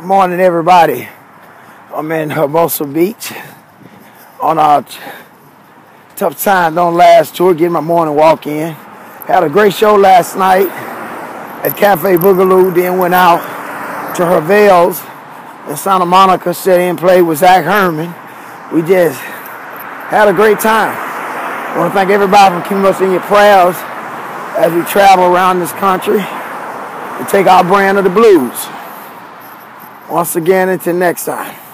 Good morning, everybody. I'm in Hermosa Beach on our Tough Time Don't Last tour, getting my morning walk in. Had a great show last night at Cafe Boogaloo, then went out to Harvelle's in Santa Monica, sat in, played with Zach Herman. We just had a great time. I want to thank everybody for keeping us in your prayers as we travel around this country and take our brand of the blues. Once again, until next time.